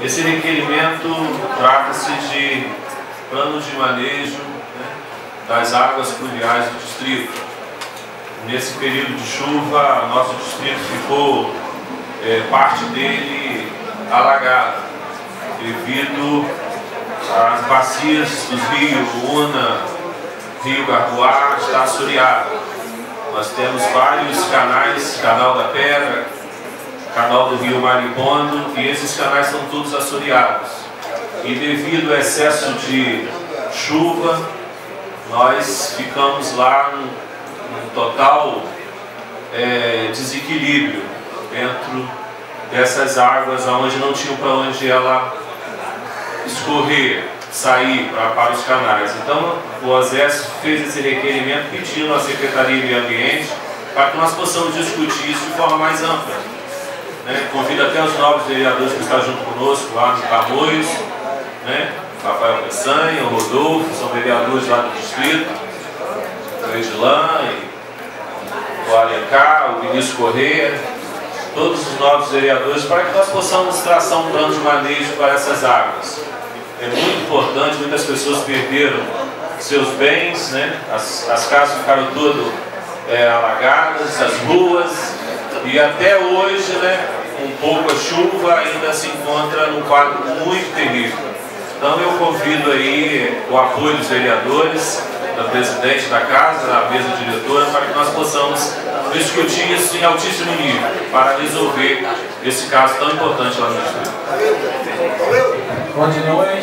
Esse requerimento trata-se de plano de manejo né, das águas pluviais do distrito. Nesse período de chuva, nosso distrito ficou é, parte dele alagada, devido às bacias dos rios Una, Rio Garboá, está assoreado. Nós temos vários canais, canal da Pedra, canal do Rio Maripondo, e esses canais são todos assoreados. E devido ao excesso de chuva, nós ficamos lá num, total é, desequilíbrio dentro dessas águas, onde não tinha para onde ela escorrer, sair pra, para os canais. Então, o OSES fez esse requerimento pedindo à Secretaria de Ambiente para que nós possamos discutir isso de forma mais ampla. Né? Convido até os novos vereadores que estão junto conosco lá no Tamoios, né? Rafael Peçanha, o Rodolfo, são vereadores lá do distrito, o Edilan, o Alencar, o Vinícius Correia, todos os novos vereadores, para que nós possamos traçar um plano de manejo para essas águas. É muito importante, muitas pessoas perderam seus bens, né? as, as casas ficaram todas é, alagadas, as ruas, e até hoje, né, chuva, ainda se encontra num quadro muito terrível. Então eu convido aí o apoio dos vereadores, da presidente da casa, da mesa diretora, para que nós possamos discutir isso em altíssimo nível, para resolver esse caso tão importante lá no distrito. Continua.